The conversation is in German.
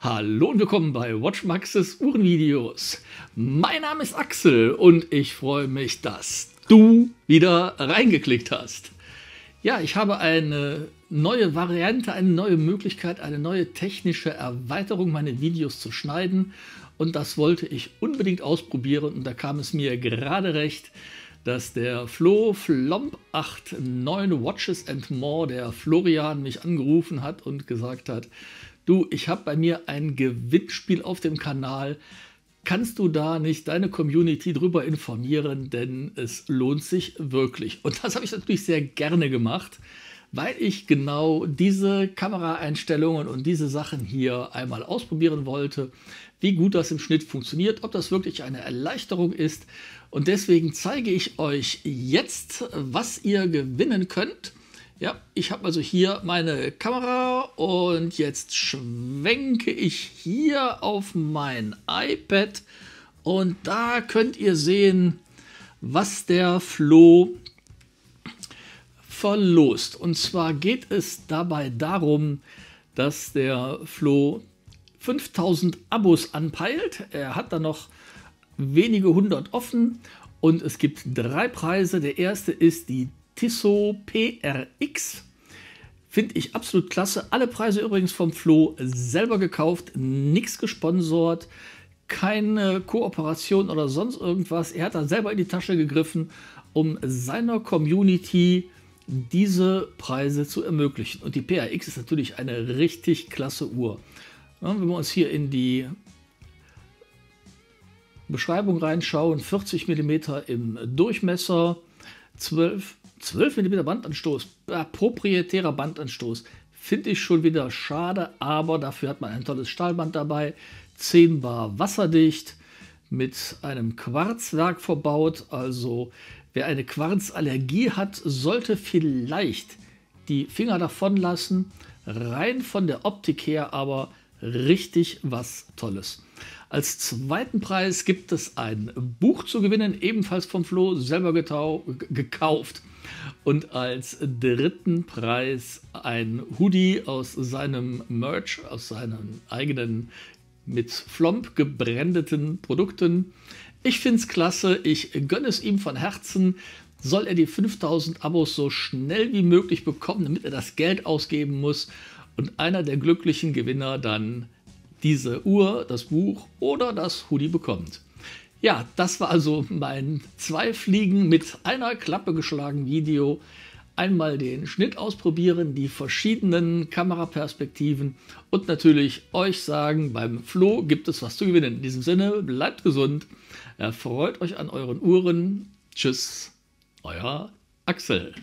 Hallo und willkommen bei WatchMaxes Uhrenvideos. Mein Name ist Axel und ich freue mich, dass du wieder reingeklickt hast. Ja, ich habe eine neue Variante, eine neue Möglichkeit, eine neue technische Erweiterung, meine Videos zu schneiden und das wollte ich unbedingt ausprobieren und da kam es mir gerade recht, dass der Flo Flomp 89 Watches and More, der Florian, mich angerufen hat und gesagt hat, du, ich habe bei mir ein Gewinnspiel auf dem Kanal. Kannst du da nicht deine Community drüber informieren, denn es lohnt sich wirklich. Und das habe ich natürlich sehr gerne gemacht, weil ich genau diese Kameraeinstellungen und diese Sachen hier einmal ausprobieren wollte, wie gut das im Schnitt funktioniert, ob das wirklich eine Erleichterung ist. Und deswegen zeige ich euch jetzt, was ihr gewinnen könnt. Ja, ich habe also hier meine Kamera und jetzt schwenke ich hier auf mein iPad und da könnt ihr sehen, was der Flo verlost. Und zwar geht es dabei darum, dass der Flo 5000 Abos anpeilt. Er hat da noch wenige hundert offen und es gibt drei Preise. Der erste ist die Tissot PRX. Finde ich absolut klasse. Alle Preise übrigens vom Flo selber gekauft, nichts gesponsert, keine Kooperation oder sonst irgendwas. Er hat da selber in die Tasche gegriffen, um seiner Community diese Preise zu ermöglichen. Und die PRX ist natürlich eine richtig klasse Uhr. Ja, wenn wir uns hier in die Beschreibung reinschauen, 40 mm im Durchmesser, 12 12 mm Bandanstoß, äh, proprietärer Bandanstoß, finde ich schon wieder schade, aber dafür hat man ein tolles Stahlband dabei, 10 Bar wasserdicht, mit einem Quarzwerk verbaut, also wer eine Quarzallergie hat, sollte vielleicht die Finger davon lassen, rein von der Optik her aber richtig was Tolles. Als zweiten Preis gibt es ein Buch zu gewinnen, ebenfalls vom Flo selber gekauft. Und als dritten Preis ein Hoodie aus seinem Merch, aus seinen eigenen mit Flomp gebrandeten Produkten. Ich finde es klasse, ich gönne es ihm von Herzen. Soll er die 5000 Abos so schnell wie möglich bekommen, damit er das Geld ausgeben muss und einer der glücklichen Gewinner dann diese Uhr, das Buch oder das Hoodie bekommt. Ja, das war also mein zwei Fliegen mit einer Klappe geschlagen Video. Einmal den Schnitt ausprobieren, die verschiedenen Kameraperspektiven und natürlich euch sagen, beim Flo gibt es was zu gewinnen. In diesem Sinne, bleibt gesund, erfreut euch an euren Uhren. Tschüss, euer Axel.